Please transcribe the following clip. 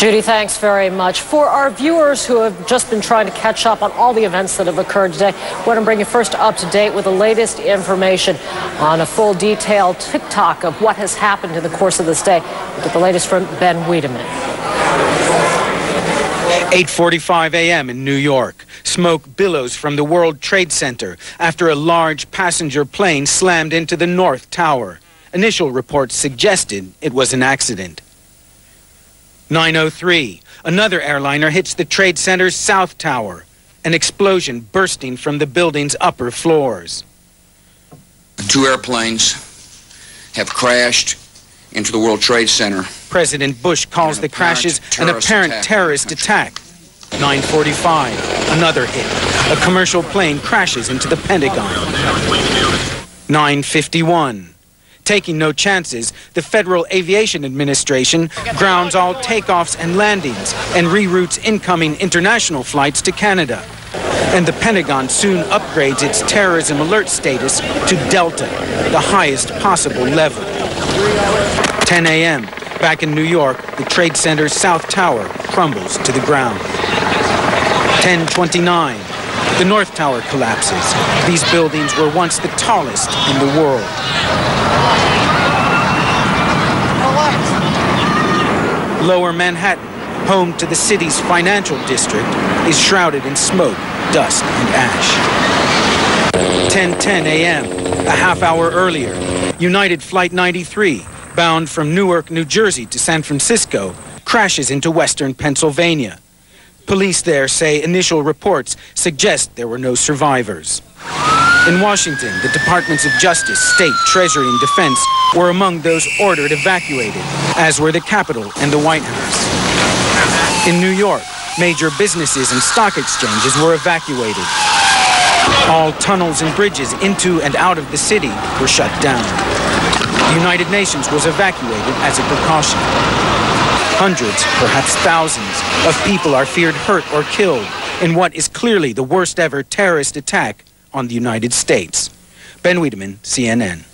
Judy, thanks very much. For our viewers who have just been trying to catch up on all the events that have occurred today, I want to bring you first up to date with the latest information on a full detailed tick-tock of what has happened in the course of this day. We'll get the latest from Ben Wedeman. 8:45 a.m. in New York. Smoke billows from the World Trade Center after a large passenger plane slammed into the North Tower. Initial reports suggested it was an accident. 903. Another airliner hits the Trade Center's South Tower. An explosion bursting from the building's upper floors. Two airplanes have crashed into the World Trade Center. President Bush calls the crashes an apparent attack. terrorist attack. 945. Another hit. A commercial plane crashes into the Pentagon. 951. Taking no chances, the Federal Aviation Administration grounds all takeoffs and landings and reroutes incoming international flights to Canada. And the Pentagon soon upgrades its terrorism alert status to Delta, the highest possible level. 10 a.m. Back in New York, the Trade Center's South Tower crumbles to the ground. 1029. The North Tower collapses. These buildings were once the tallest in the world. Lower Manhattan, home to the city's financial district, is shrouded in smoke, dust, and ash. 10:10 a.m. A half hour earlier, United Flight 93, bound from Newark, New Jersey to San Francisco, crashes into western Pennsylvania. Police there say initial reports suggest there were no survivors. In Washington, the Departments of Justice, State, Treasury, and Defense were among those ordered evacuated, as were the Capitol and the White House. In New York, major businesses and stock exchanges were evacuated. All tunnels and bridges into and out of the city were shut down. The United Nations was evacuated as a precaution. Hundreds, perhaps thousands, of people are feared hurt or killed in what is clearly the worst ever terrorist attack on the United States. Ben Wedeman, CNN.